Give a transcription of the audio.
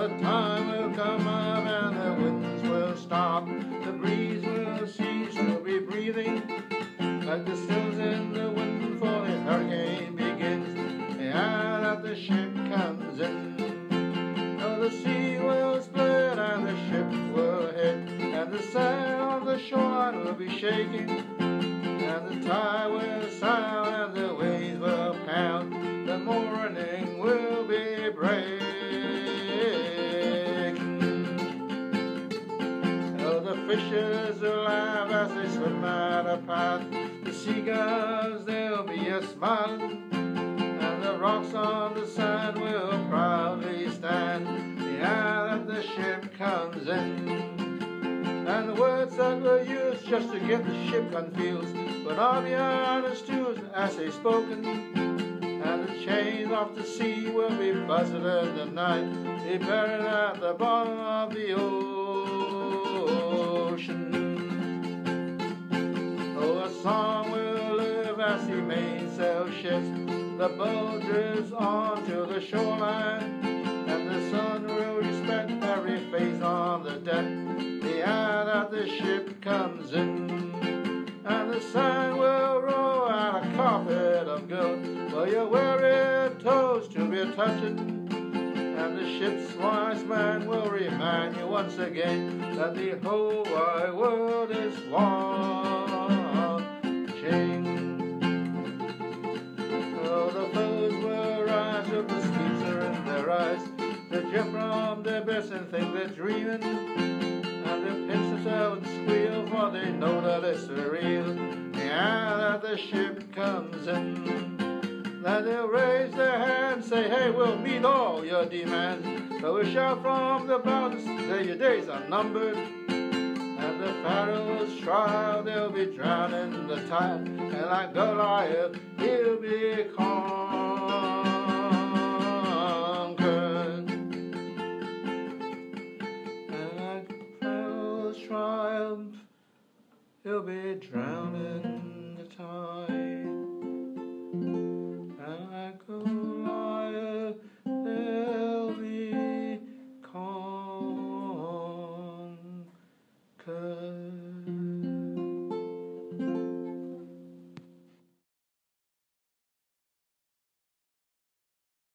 The time will come up and the winds will stop. The breeze will cease to be breathing. Like the stills in the wind for the hurricane begins. And that the ship comes in. Oh, the sea will split and the ship will hit. And the sail of the shore will be shaking. And the tide will sound fishes laugh as they swim a path. The seagulls, they'll be a smile, And the rocks on the sand will proudly stand. Yeah, that the ship comes in. And the words that were used just to get the ship confused But I'll be honest too as they spoken And the chains of the sea will be buzzing in the night They buried at the bottom of the ocean Oh, a song will live as the mainsail shifts The boat drifts on to the shoreline And the sun will respect every face on the deck the hour that the ship comes in. And the sun will roll out a carpet of gold, while your weary toes to be touching. And the ship's wise man will remind you once again that the whole wide world is watching. Oh, the foes will rise with the sleeps are in their eyes. They jump from their beds and think they're dreaming. And they pinch themselves and squeal, for they know that it's real. Yeah, that the ship comes in. Then they'll raise their hands, say, hey, we'll meet all your demands. So we shout from the mountains, say your days are numbered. At the Pharaoh's trial, they'll be drowning in the tide. And like Goliath, he'll be conquered. And like Pharaoh's triumph, he'll be tide.